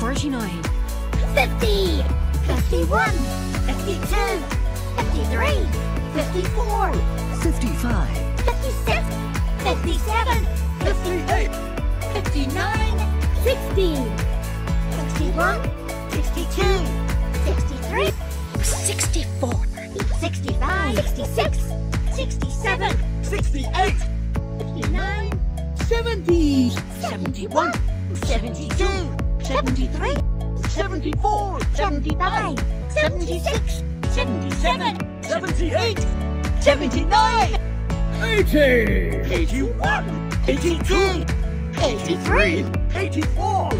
49, 50, 51, 52, 53, 54, 55. 56, 57, fifty-eight, 59, 60, 61, 62, 63, 64, 65, 66, 67, sixty-eight, 69, seventy, 71, 72, 73, seventy-four, 75, 76, 77, seventy-eight, 79, eighty, eighty-one, eighty-two, 83, eighty-four,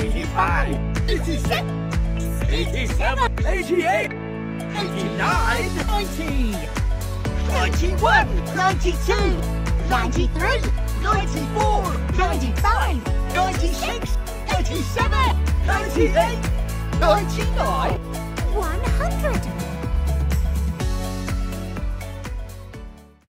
eighty-five, eighty-six, eighty-seven, eighty-eight, eighty-nine, ninety, ninety-one, 92, 93, ninety-four, 95, 96, 97, 98, 99, 100.